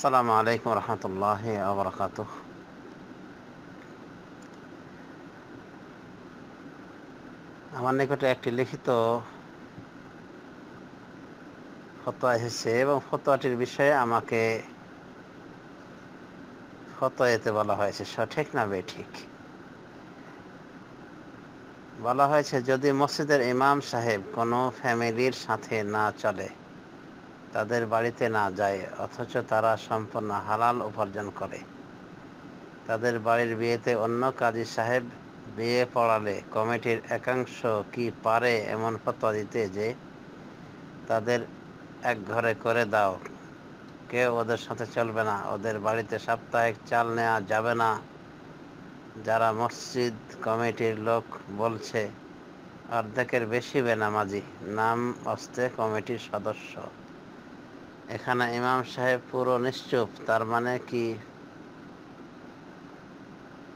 আসসালামু আলাইকুম রহমতুল্লাহ আবরকাত আমার নিকটে একটি লিখিত ফতোয়া এসেছে এবং ফতোয়াটির বিষয়ে আমাকে ফতোয়াতে বলা হয়েছে, সঠিক না বেঠিক? বলা হয়েছে, যদি মসজিদের ইমাম সাহেব কোনো ফ্যামিলির সাথে না চলে তাদের বাড়িতে না যায়, অথচ তারা সম্পূর্ণ হালাল উপার্জন করে। তাদের বাড়ির বিয়েতে অন্য কাজী সাহেব বিয়ে পড়ালে কমিটির একাংশ কি পারে এমন ফতোয়া দিতে যে তাদের এক ঘরে করে দাও। কেউ ওদের সাথে চলবে না, ওদের বাড়িতে সাপ্তাহিক চাল নেওয়া যাবে না। যারা মসজিদ কমিটির লোক বলছে, অর্ধেকের বেশি বেনামাজি, নাম অস্তে কমিটির সদস্য। এখানে ইমাম সাহেব পুরো নিশ্চুপ, তার মানে কি?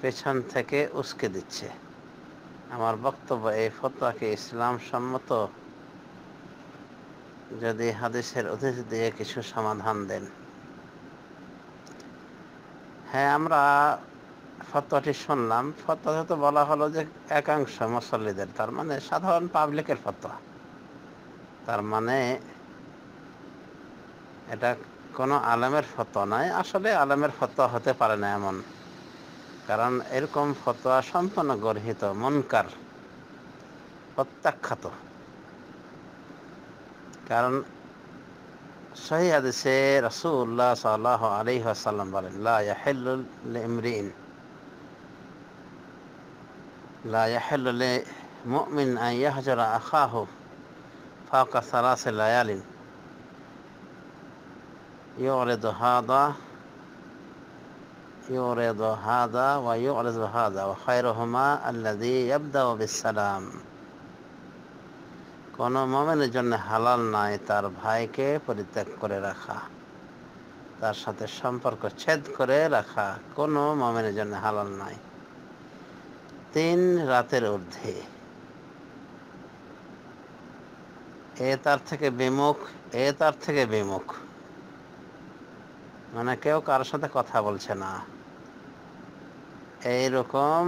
পেছন থেকে উস্কে দিচ্ছে। আমার বক্তব্য এই ফতোয়াকে ইসলাম সম্মত? যদি হাদিসের অতিথি দিয়ে কিছু সমাধান দেন। হ্যাঁ আমরা ফতোয়াটি শুনলাম। ফতোয়াতে তো বলা হলো যে একাংশ মুসল্লিদের, তার মানে সাধারণ পাবলিকের ফতোয়া। তার মানে এটা কোনো আলেমের ফতোয়া নয়। আসলে আলেমের ফতোয়া হতে পারে না এমন। কারণ এরকম ফতোয়া সম্পূর্ণ গর্হিত, মনকার, প্রত্যাখ্যাত। কারণ সহি হাদিসে রসুল্লাহ সাল্লাহ আলী আসাল্লাম বলেন, লা ইয়াহিল্লু লিমরিইন, লা ইয়াহিল্লু লিমুমিন আন ইয়াহজুরা আখাহু ফাওকা লায়ালিন। يعرض هذا يعرض هذا ويعرض هذا وخيرهما الذي يبدأ بالسلام কোনো মোমেনের জন্য হালাল নাই তার ভাইকে পরিত্যাগ করে রাখা তার সাথে সম্পর্ক ছেদ করে রাখা কোনো মোমেনের জন্য হালাল নাই তিন রাতের ঊর্ধ্বে এ তার থেকে বিমুখ এ তার থেকে বিমুখ মানে কেউ কারোর সাথে কথা বলছে না। এইরকম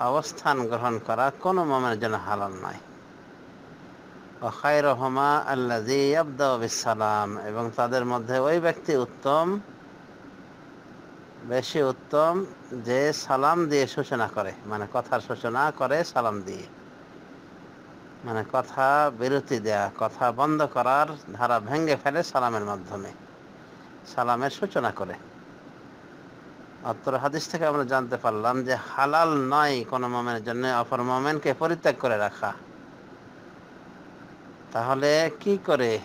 অবস্থান গ্রহণ করা কোনো মোমের জন্য হালাল নয়। রহমা আল্লাজি এবং তাদের মধ্যে ওই ব্যক্তি উত্তম, বেশি উত্তম, যে সালাম দিয়ে সূচনা করে মানে কথার সূচনা করে সালাম দিয়ে। মানে কথা বিরতি দেয়া, কথা বন্ধ করার ধারা ভেঙ্গে ফেলে সালামের মাধ্যমে। সালামের সূচনা করে। অত্র হাদিস থেকে আমরা জানতে পারলাম যে হালাল নয় কোনো মোমেনের জন্য অপর মোমেনকে পরিত্যাগ করে রাখা। তাহলে কি করে?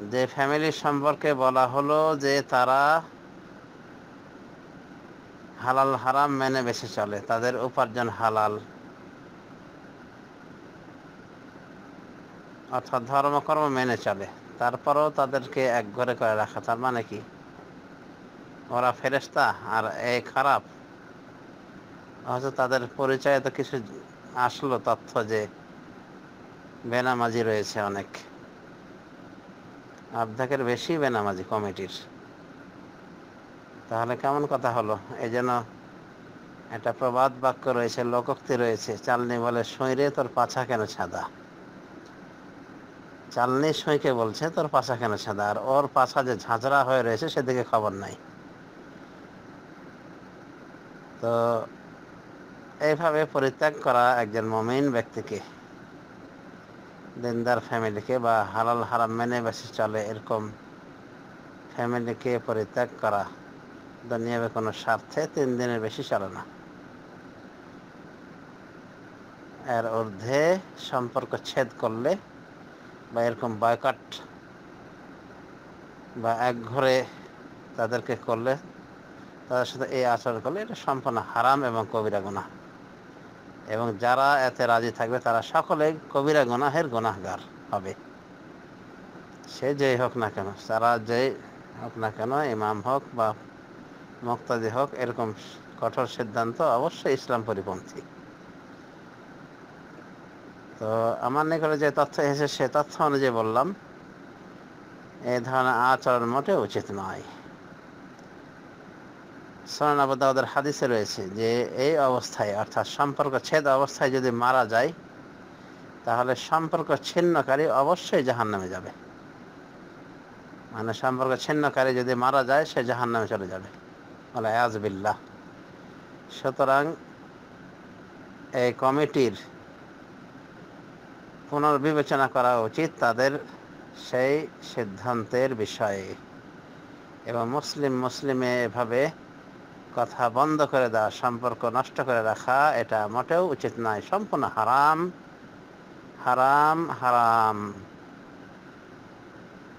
যে ফ্যামিলির সম্পর্কে বলা হলো যে তারা হালাল হারাম মেনে বেশি চলে, তাদের উপার্জন হালাল। অর্থাৎ ধর্মকর্ম মেনে চলে। তারপরেও তাদেরকে এক ঘরে করে রাখা, তার মানে কি? ওরা ফেরেস্তা আর এ খারাপ। হয়তো তাদের পরিচয়ে তো কিছু আসলো তথ্য যে বেনামাজি রয়েছে অনেক। অর্ধেকের বেশি বেনামাজি কমিটির। তাহলে কেমন কথা হলো? এই জন্য একটা প্রবাদ বাক্য রয়েছে, লোকোক্তি রয়েছে, চালনি বলে সইরে তোর পাছা কেন সাদা চালনি সইকে বলছে, তোর পাছা কেন সাদা? আর ওর পাছা যে ঝাঁঝরা হয়ে রয়েছে সেদিকে খবর নাই। তো এইভাবে পরিত্যাগ করা একজন মমিন ব্যক্তিকে, দিনদার ফ্যামিলিকে বা হালাল হারাম মেনে বেশি চলে এরকম ফ্যামিলিকে পরিত্যাগ করা দুনিয়াবে কোনো স্বার্থে তিন দিনের বেশি চলে না। এর ঊর্ধ্বে সম্পর্ক ছেদ করলে বা এরকম বয়কাট বা এক ঘরে তাদেরকে করলে, তাদের সাথে এই আচরণ করলে এটা সম্পূর্ণ হারাম এবং কবিরা গুণা এবং যারা এতে রাজি থাকবে, তারা সকলেই কবিরা গুনাহের গুনাহগার হবে। সে যেই হোক না কেন, তারা যেই হোক না কেন, ইমাম হোক বা মুক্তাদি হোক, এরকম কঠোর সিদ্ধান্ত অবশ্যই ইসলাম পরিপন্থী। তো আমার নিকটে যে তথ্য এসেছে, সে তথ্য অনুযায়ী বললাম এই ধরনের আচরণ মোটে উচিত নয়। সোনান আবুদাউদের হাদিসে রয়েছে যে, এই অবস্থায়, অর্থাৎ সম্পর্ক ছেদ অবস্থায় যদি মারা যায়, তাহলে সম্পর্ক ছিন্নকারী অবশ্যই জাহান নামে যাবে। মানে সম্পর্ক ছিন্নকারী যদি মারা যায়, সে জাহান নামে চলে যাবে। বলে আজবিল্লাহ সুতরাং এই কমিটির পুনর্বিবেচনা করা উচিত তাদের সেই সিদ্ধান্তের বিষয়ে। এবং মুসলিম মুসলিমে এভাবে কথা বন্ধ করে দেওয়া, সম্পর্ক নষ্ট করে রাখা, এটা মোটেও উচিত নয়। সম্পূর্ণ হারাম হারাম হারাম।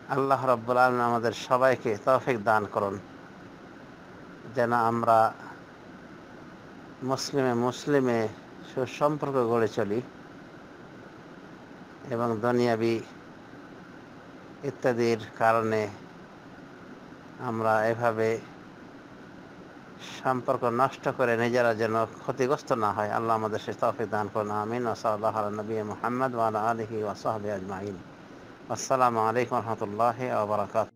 আল্লাহ রব্বুল আলম আমাদের সবাইকে তৌফিক দান করুন। যেন আমরা মুসলিমে মুসলিমে সুসম্পর্ক গড়ে চলি। এবং দনিয়াবি ইত্যাদির কারণে আমরা এভাবে সম্পর্ক নষ্ট করে নিজেরা যেন ক্ষতিগ্রস্ত না হয়। আল্লাহ আমাদের সে তফিক দান করুন। আমিন। ওসল্লাহ নবী মোহাম্মদ ওয়ালা আলহি ওসাহাবি আজমাইন। আসসালামু আলাইকুম রহমতুল্লাহ আবরাকাত